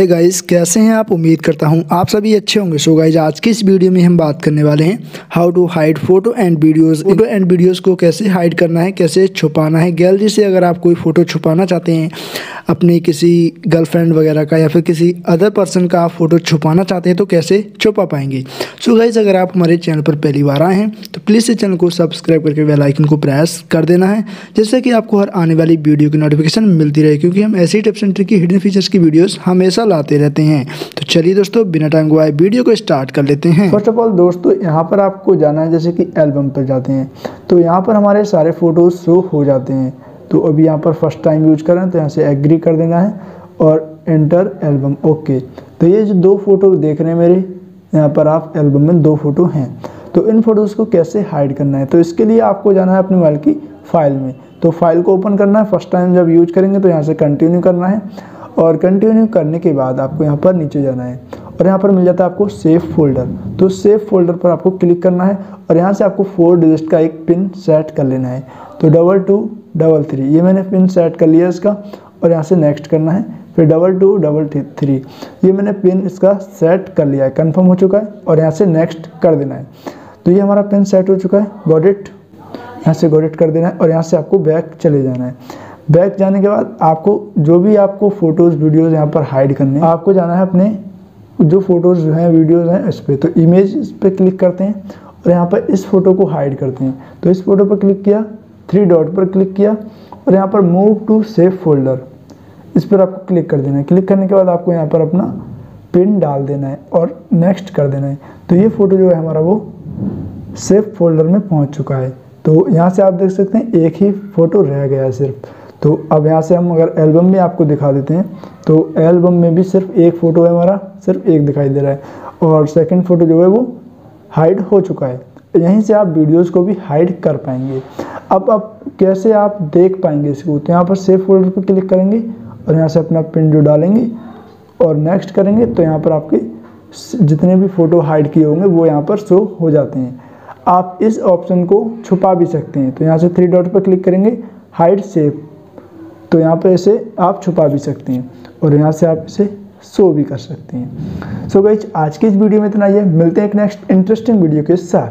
हे hey guys कैसे हैं आप? उम्मीद करता हूँ आप सभी अच्छे होंगे। सो so गाइस आज की इस वीडियो में हम बात करने वाले हैं how to hide photo and videos photo and videos को कैसे हाइड करना है, कैसे छुपाना है? गैलरी से अगर आप कोई फ़ोटो छुपाना चाहते हैं अपनी किसी गर्लफ्रेंड वगैरह का या फिर किसी अदर पर्सन का आप फ़ोटो छुपाना चाहते हैं तो कैसे छुपा पाएँगे? सो गाइस अगर आप हमारे चैनल पर पहली बार आए हैं तो प्लीज़ इस चैनल को सब्सक्राइब करके बेल आइकन को प्रेस कर देना है, जिससे कि आपको हर आने वाली वीडियो की नोटिफिकेशन मिलती रहे, क्योंकि हम ऐसी टिप्स एंड ट्रिक की हिडन फीचर्स की वीडियोज़ हमेशा लाते रहते हैं। तो चलिए दोस्तों, बिना टाइम गवाए वीडियो को स्टार्ट कर लेते हैं। फ़र्स्ट ऑफ़ ऑल दोस्तों, यहाँ पर आपको जाना है, जैसे कि एल्बम पर जाते हैं। तो यहाँ पर हमारे सारे फ़ोटोज़ शो हो जाते हैं। तो अभी यहाँ पर फ़र्स्ट टाइम यूज़ कर रहे हैं तो यहाँ से एग्री कर देना है और एंटर एल्बम ओके तो ये जो दो फ़ोटो देख रहे हैं मेरे, यहाँ पर आप एल्बम में दो फ़ोटो हैं। तो इन फ़ोटोज़ को कैसे हाइड करना है? तो इसके लिए आपको जाना है अपने मोबाइल की फ़ाइल में। तो फ़ाइल को ओपन करना है फ़र्स्ट टाइम जब यूज़ करेंगे तो यहाँ से कंटिन्यू करना है और कंटिन्यू करने के बाद आपको यहाँ पर नीचे जाना है और यहाँ पर मिल जाता है आपको सेफ़ फोल्डर तो सेफ़ फोल्डर पर आपको क्लिक करना है और यहाँ से आपको फोर डिजिट का एक पिन सेट कर लेना है। तो डबल टू डबल थ्री ये मैंने पिन सेट कर लिया इसका और यहाँ से नेक्स्ट करना है, फिर डबल टू डबल थ्री ये मैंने पिन इसका सेट कर लिया है कन्फर्म हो चुका है और यहाँ से नेक्स्ट कर देना है। तो ये हमारा पिन सेट हो चुका है गॉडिट यहाँ से गॉडिट कर देना है और यहाँ से आपको बैक चले जाना है। बैक जाने के बाद आपको जो भी आपको फ़ोटोज़ वीडियोज़ यहाँ पर हाइड करने आपको जाना है अपने जो फ़ोटोज़ हैं वीडियोज़ हैं, इस पर तो इमेज इस पर क्लिक करते हैं और यहाँ पर इस फ़ोटो को हाइड करते हैं। तो इस फ़ोटो पर क्लिक किया थ्री डॉट पर क्लिक किया और यहाँ पर मूव टू सेव फोल्डर इस पर आपको क्लिक कर देना है। क्लिक करने के बाद आपको यहाँ पर अपना पिन डाल देना है और नेक्स्ट कर देना है। तो ये फ़ोटो जो है हमारा वो सेव फोल्डर में पहुँच चुका है। तो यहाँ से आप देख सकते हैं, एक ही फ़ोटो रह गया है सिर्फ़। तो अब यहाँ से हम अगर एल्बम में आपको दिखा देते हैं तो एल्बम में भी सिर्फ़ एक फ़ोटो है हमारा, सिर्फ़ एक दिखाई दे रहा है। और सेकंड फ़ोटो जो है वो हाइड हो चुका है। यहीं से आप वीडियोस को भी हाइड कर पाएँगे। अब आप कैसे आप देख पाएँगे इसको? तो यहाँ पर सेव फोल्डर पर क्लिक करेंगे और यहाँ से अपना पिन जो डालेंगे और नेक्स्ट करेंगे तो यहाँ पर आपके जितने भी फ़ोटो हाइड किए होंगे, वो यहाँ पर शो हो जाते हैं। आप इस ऑप्शन को छुपा भी सकते हैं। तो यहाँ से थ्री डॉट पर क्लिक करेंगे हाइड सेव तो यहाँ पर इसे आप छुपा भी सकते हैं और यहाँ से आप इसे शो भी कर सकते हैं। सो so गई आज की इस वीडियो में इतना ही है। मिलते हैं एक नेक्स्ट इंटरेस्टिंग वीडियो के साथ।